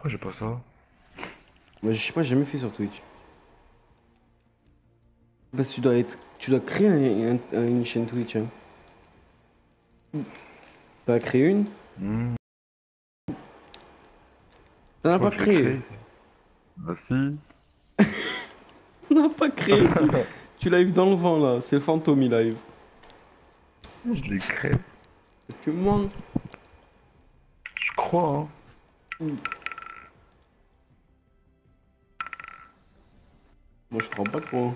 Pourquoi j'ai pas ça? Moi, je sais pas, j'ai jamais fait sur Twitch. Parce que tu dois être, tu dois créer un- un- une chaîne Twitch. Hein. T'en as créé une? Hmm, T'en as pas créé. Bah si. T'en as pas créé. tu, tu live dans le vent là. C'est Fantôme il live. Je l'ai créé. Tu me mens. Je crois, hein. Moi, je crois pas trop. hein.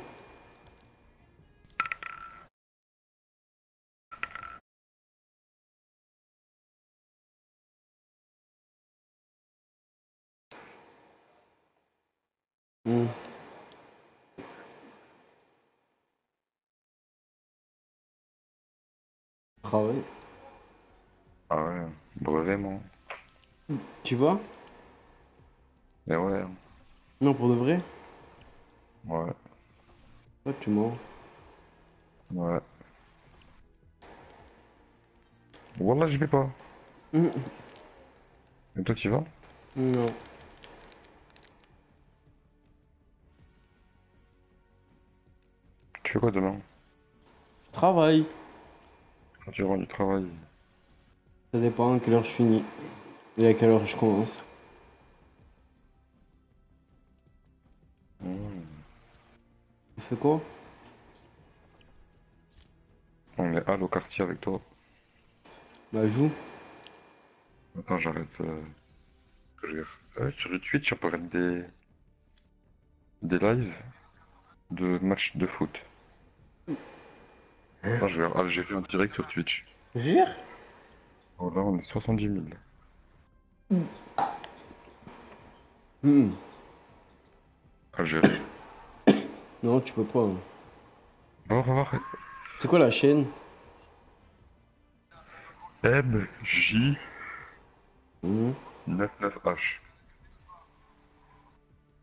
Hmm. Travail. Ah ouais, vraiment. Tu vas? Mais ouais, Non, pour de vrai? Ouais, Ouais, tu mens. ouais. Wallah, je vais pas. Hmm. Et toi, tu vas? Non. Tu fais quoi demain? Travail. Quand tu rentres du travail? Ça dépend à quelle heure je finis. Et à quelle heure je commence. Fais quoi? On est à au quartier avec toi. Bah, joue. Attends, j'arrête. Euh... Ouais, sur Twitch, on peut regarder des... des lives de matchs de foot. Attends, je vais Algérie en direct sur Twitch. Gire? Oh là, on est 70 000. Hmm. Algérie. Non, tu peux pas. hein. On va voir. C'est quoi la chaîne? MJ99H. Hmm.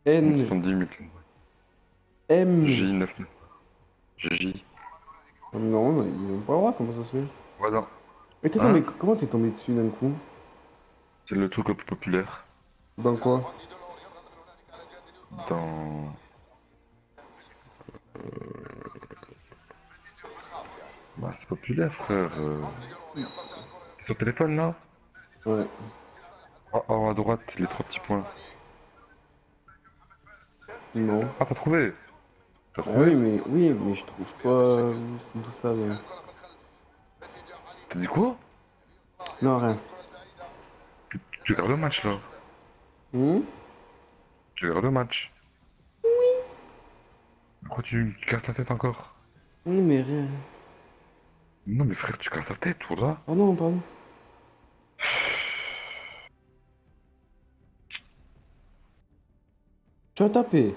N, 70 000. M. J9. J. Non, ils ont pas le droit, comment ça se fait? Voilà. Mais t'es Hein? tombé, comment t'es tombé dessus d'un coup? C'est le truc le plus populaire Dans quoi? dans. Populaire, frère. euh. Téléphone là Ouais. En haut à droite, les trois petits points. Non. Ah, t'as trouvé T'as Ah oui, mais, oui, mais je trouve pas c'est tout ça, là. T'as dit quoi Non, rien. tu, tu regardes le match là Hmm? Tu regardes le match Oui. Pourquoi tu casses la tête encore Oui, mais rien. Non, mais frère, tu casses la tête, voilà. Oh non, pardon. Tu vas taper.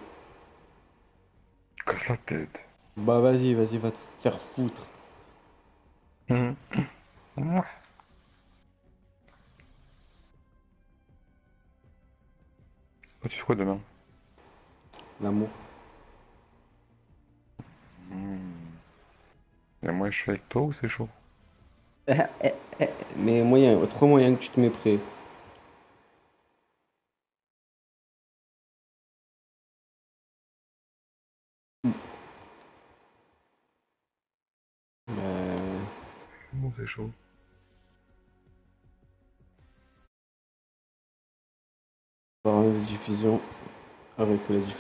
Tu casses la tête. Bah vas-y, vas-y, va te faire foutre. Hum. Ouais. Toi, tu fais quoi demain? L'amour. Et moi, je suis avec toi ou c'est chaud? Mais moyen, trop moyen que tu te mets prêt. Euh, Non, c'est chaud? paramètres de diffusion. Arrêtez la diffusion.